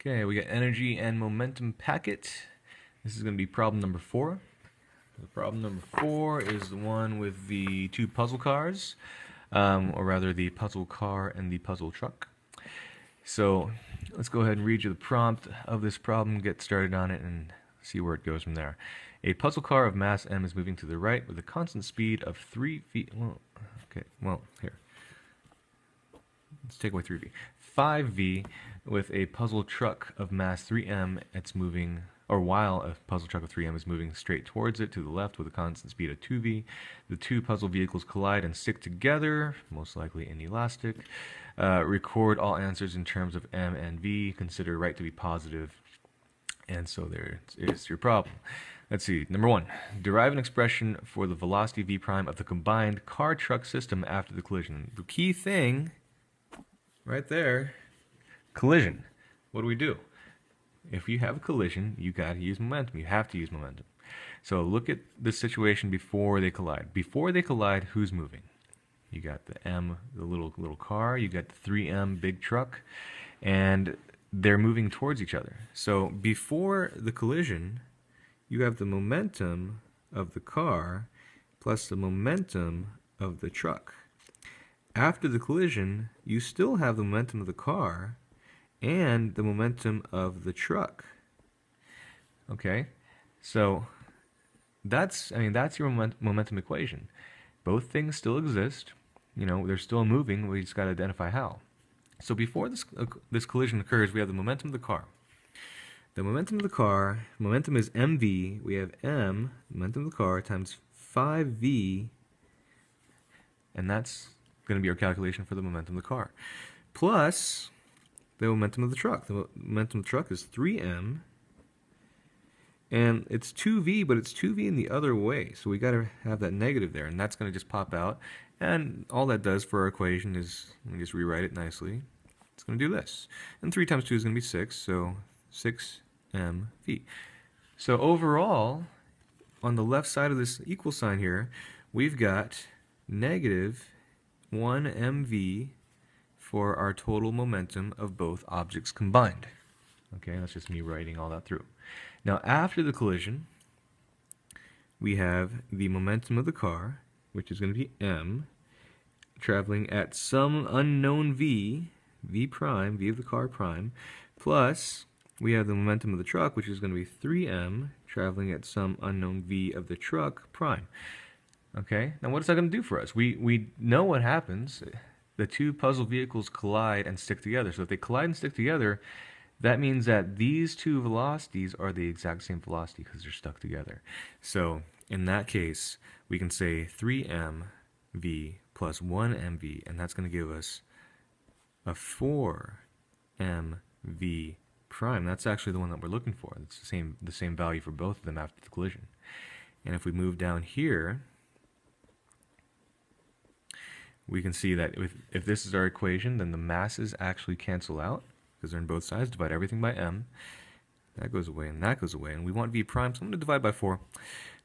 Okay, we got energy and momentum packet. This is going to be problem number four. The problem number four is the one with the two puzzle cars, um, or rather the puzzle car and the puzzle truck. So let's go ahead and read you the prompt of this problem, get started on it, and see where it goes from there. A puzzle car of mass m is moving to the right with a constant speed of 3 feet. Well, okay, well, here. Let's take away 3v. 5v with a puzzle truck of mass 3m, it's moving, or while a puzzle truck of 3m is moving straight towards it to the left with a constant speed of 2v. The two puzzle vehicles collide and stick together, most likely inelastic. Uh, record all answers in terms of m and v. Consider right to be positive. And so there is your problem. Let's see. Number one, derive an expression for the velocity v prime of the combined car truck system after the collision. The key thing right there collision. What do we do? If you have a collision, you got to use momentum. You have to use momentum. So look at the situation before they collide. Before they collide, who's moving? You got the M, the little little car. You got the 3M big truck, and they're moving towards each other. So before the collision, you have the momentum of the car plus the momentum of the truck. After the collision, you still have the momentum of the car and the momentum of the truck. Okay? So that's I mean that's your moment, momentum equation. Both things still exist. You know, they're still moving. We just got to identify how. So before this uh, this collision occurs, we have the momentum of the car. The momentum of the car, momentum is mv. We have m, momentum of the car, times 5v, and that's going to be our calculation for the momentum of the car. Plus the momentum of the truck. The momentum of the truck is 3m, and it's 2v, but it's 2v in the other way. So we got to have that negative there, and that's going to just pop out. And all that does for our equation is, let me just rewrite it nicely. It's going to do this. And 3 times 2 is going to be 6, so 6mv. So overall, on the left side of this equal sign here, we've got negative 1mv for our total momentum of both objects combined. Okay, that's just me writing all that through. Now after the collision, we have the momentum of the car, which is going to be m, traveling at some unknown v, v prime, v of the car prime, plus we have the momentum of the truck, which is going to be 3m, traveling at some unknown v of the truck prime. Okay, now what is that going to do for us? We, we know what happens. The two puzzle vehicles collide and stick together. So if they collide and stick together, that means that these two velocities are the exact same velocity because they're stuck together. So in that case, we can say 3mv plus 1mv, and that's going to give us a 4mv prime. That's actually the one that we're looking for. It's the same, the same value for both of them after the collision. And if we move down here, we can see that if, if this is our equation, then the masses actually cancel out because they're on both sides. Divide everything by m. That goes away and that goes away. And we want v prime, so I'm going to divide by 4.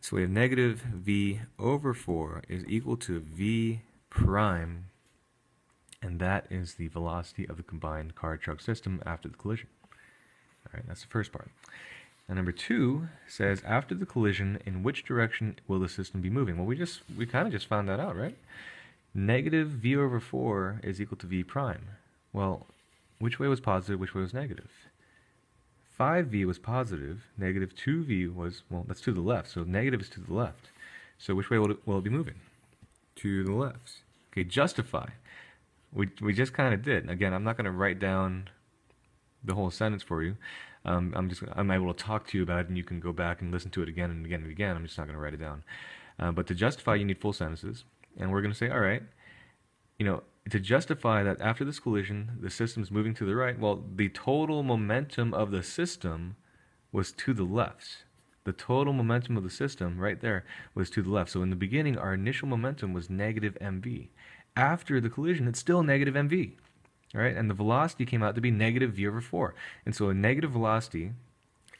So we have negative v over 4 is equal to v prime, and that is the velocity of the combined car truck system after the collision. All right, that's the first part. And number two says, after the collision, in which direction will the system be moving? Well, we just we kind of just found that out, right? Negative v over 4 is equal to v prime. Well, which way was positive, which way was negative? 5v was positive, negative 2v was, well, that's to the left, so negative is to the left. So which way will it, will it be moving? To the left. Okay, justify. We, we just kind of did. Again, I'm not going to write down the whole sentence for you. Um, I'm just I'm able to talk to you about it, and you can go back and listen to it again and again and again. I'm just not going to write it down. Uh, but to justify, you need full sentences, and we're going to say, all right, you know, to justify that after this collision, the system is moving to the right, well, the total momentum of the system was to the left. The total momentum of the system right there was to the left. So in the beginning, our initial momentum was negative mv. After the collision, it's still negative mv. Right? And the velocity came out to be negative v over 4. And so a negative velocity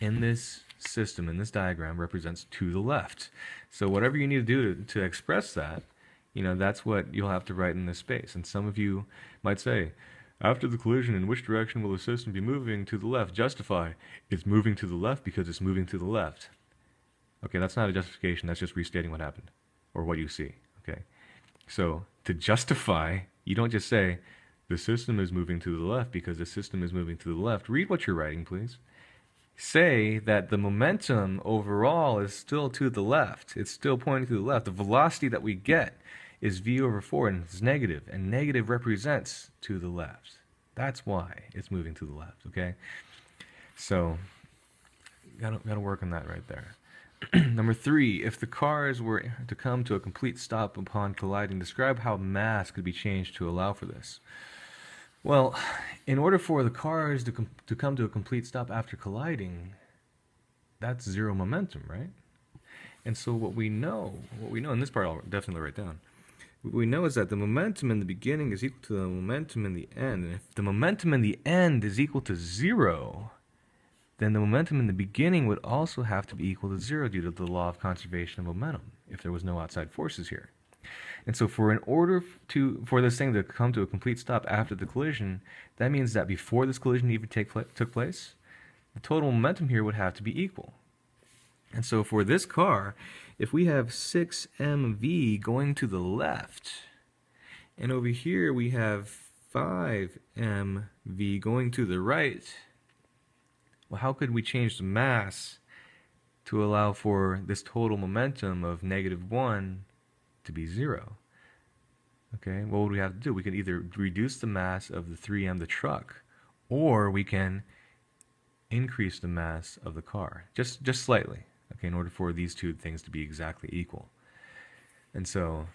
in this system, in this diagram, represents to the left. So whatever you need to do to, to express that, you know, that's what you'll have to write in this space. And some of you might say, After the collision, in which direction will the system be moving to the left? Justify. It's moving to the left because it's moving to the left. Okay, that's not a justification. That's just restating what happened or what you see. Okay. So to justify, you don't just say the system is moving to the left because the system is moving to the left. Read what you're writing, please. Say that the momentum overall is still to the left. It's still pointing to the left. The velocity that we get is v over 4 and it's negative, and negative represents to the left. That's why it's moving to the left, okay? So, gotta, gotta work on that right there. Number three, if the cars were to come to a complete stop upon colliding, describe how mass could be changed to allow for this. Well, in order for the cars to, com- to come to a complete stop after colliding, that's zero momentum, right? And so what we know, what we know, in this part I'll definitely write down, what we know is that the momentum in the beginning is equal to the momentum in the end. And if the momentum in the end is equal to zero, then the momentum in the beginning would also have to be equal to zero due to the law of conservation of momentum if there was no outside forces here. And so for in order to for this thing to come to a complete stop after the collision, that means that before this collision even take, took place, the total momentum here would have to be equal. And so for this car, if we have 6mv going to the left, and over here we have 5mv going to the right, well, how could we change the mass to allow for this total momentum of negative 1 to be 0? Okay, what would we have to do? We can either reduce the mass of the 3M, the truck, or we can increase the mass of the car, just, just slightly okay, in order for these two things to be exactly equal. And so,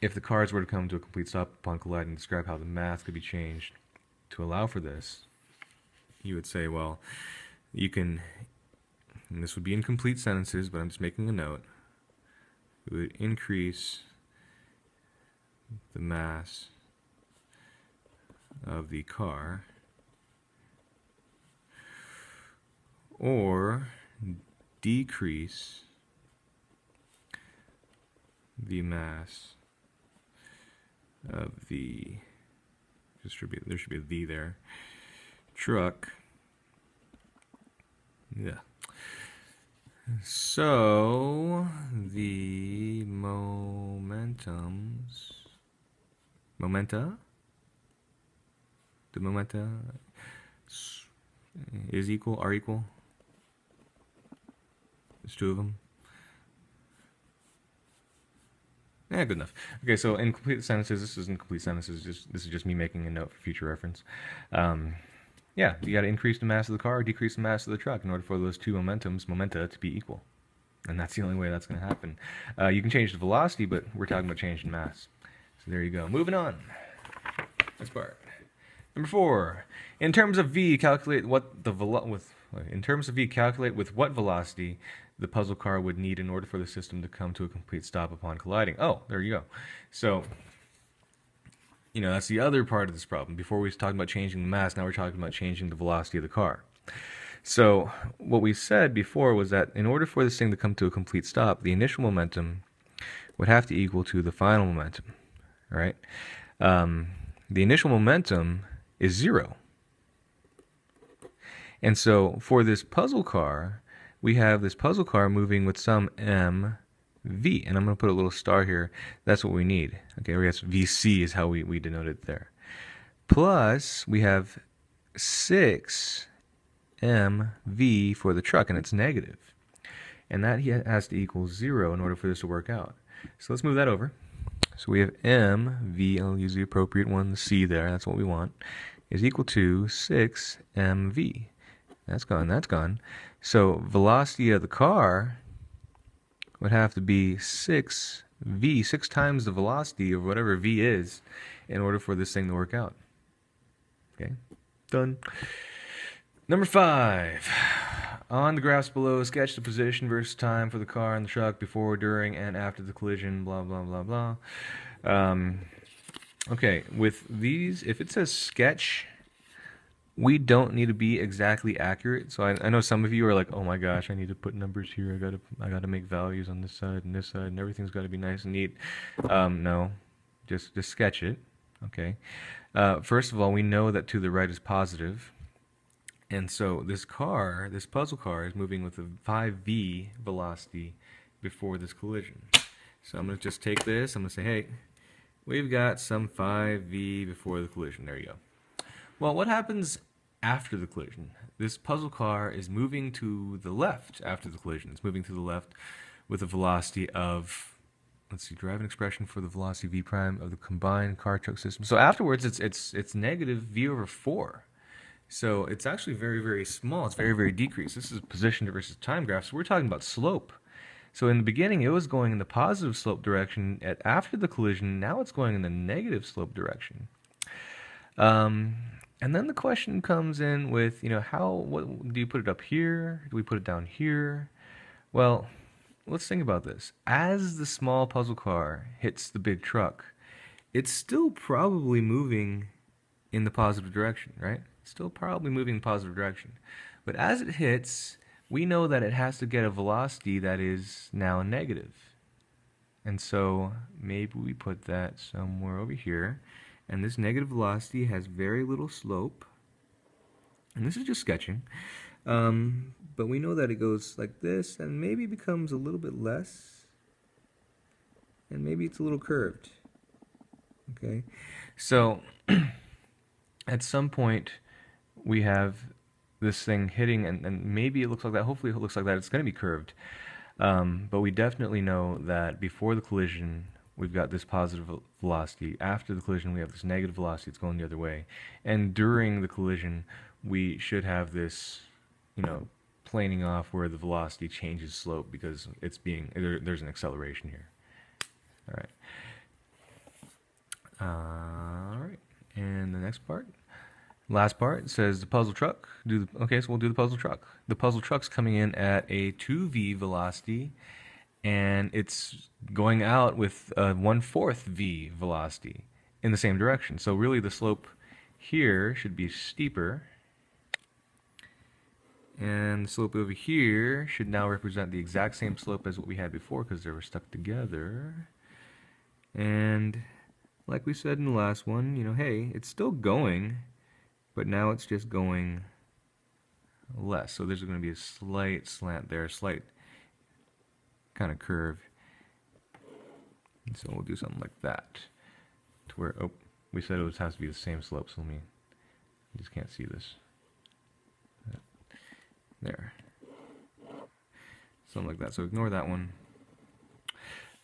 if the cars were to come to a complete stop upon colliding, describe how the math could be changed to allow for this, you would say, well, you can, this would be in complete sentences, but I'm just making a note, it would increase the mass of the car or decrease the mass of the be, there should be a V there truck. Yeah. So the momentums momenta? The momenta is equal are equal there's two of them. Yeah, good enough. Okay, so in complete sentences, this is incomplete sentences. Just this is just me making a note for future reference. Um, yeah, you got to increase the mass of the car, or decrease the mass of the truck in order for those two momentums, momenta, to be equal. And that's the only way that's going to happen. Uh, you can change the velocity, but we're talking about changing mass. So there you go. Moving on. Next part. Number four. In terms of v, calculate what the velo- with. In terms of v, calculate with what velocity the puzzle car would need in order for the system to come to a complete stop upon colliding. Oh, there you go. So, you know, that's the other part of this problem. Before we talking about changing the mass, now we're talking about changing the velocity of the car. So, what we said before was that in order for this thing to come to a complete stop, the initial momentum would have to equal to the final momentum, right? Um, the initial momentum is zero. And so, for this puzzle car, we have this puzzle car moving with some m v, and I'm going to put a little star here. That's what we need. Okay, we have VC is how we, we denote it there. Plus, we have 6 mv for the truck, and it's negative. And that has to equal 0 in order for this to work out. So let's move that over. So we have mv, I'll use the appropriate one, the c there, that's what we want, is equal to 6 mv. That's gone, that's gone. So velocity of the car would have to be 6v, six times the velocity of whatever v is, in order for this thing to work out. Okay, done. Number five. On the graphs below, sketch the position versus time for the car and the truck before, during, and after the collision, blah, blah, blah, blah. Um, okay, with these, if it says sketch, we don't need to be exactly accurate. So I, I, know some of you are like, "Oh my gosh, I need to put numbers here. I gotta I gotta make values on this side and this side, and everything's got to be nice and neat." Um, no, just just sketch it. Okay. Uh, first of all, we know that to the right is positive, and so this car, this puzzle car, is moving with a 5v velocity before this collision. So I'm to just take this, I'm going to say, hey, we've got some 5v before the collision. There you go. Well, what happens after the collision? This puzzle car is moving to the left after the collision. It's moving to the left with a velocity of let's see, drive an expression for the velocity v prime of the combined car truck system. So afterwards, it's it's it's negative v over four. So it's actually very very small. It's very very decreased. This is position versus time graph. So we're talking about slope. So in the beginning, it was going in the positive slope direction. At after the collision, now it's going in the negative slope direction. Um, and then the question comes in with, you know, how what do you put it up here? Do we put it down here? Well, let's think about this. As the small puzzle car hits the big truck, it's still probably moving in the positive direction, right? Still probably moving in positive direction. But as it hits, we know that it has to get a velocity that is now negative. And so maybe we put that somewhere over here. And this negative velocity has very little slope. And this is just sketching. Um, but we know that it goes like this and maybe becomes a little bit less. And maybe it's a little curved. Okay. So at some point we have this thing hitting, and, and maybe it looks like that. Hopefully, it looks like that. It's going to be curved. Um, but we definitely know that before the collision, we've got this positive velocity. After the collision, we have this negative velocity. It's going the other way. And during the collision, we should have this, you know, planing off where the velocity changes slope because it's being there, there's an acceleration here. All right. Uh, all right. And the next part. Last part says the puzzle truck. Do the, okay, so we'll do the puzzle truck. The puzzle truck's coming in at a 2v velocity, and it's going out with a 1 4th v velocity in the same direction. So really the slope here should be steeper. And the slope over here should now represent the exact same slope as what we had before because they were stuck together. And like we said in the last one, you know, hey, it's still going but now it's just going less. So there's going to be a slight slant there, a slight kind of curve. And so we'll do something like that to where, oh, we said it has to be the same slope, so let me, I just can't see this. There. Something like that. So ignore that one.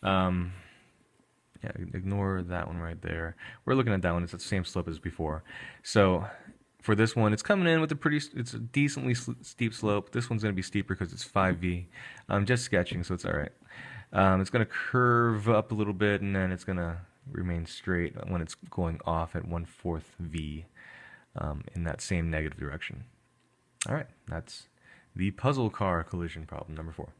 Um, yeah, ignore that one right there. We're looking at that one. It's the same slope as before. So for this one, it's coming in with a pretty, it's a decently steep slope. This one's going to be steeper because it's 5V. I'm just sketching, so it's all right. Um, it's going to curve up a little bit, and then it's going to remain straight when it's going off at 1 4th V um, in that same negative direction. All right, that's the puzzle car collision problem number four.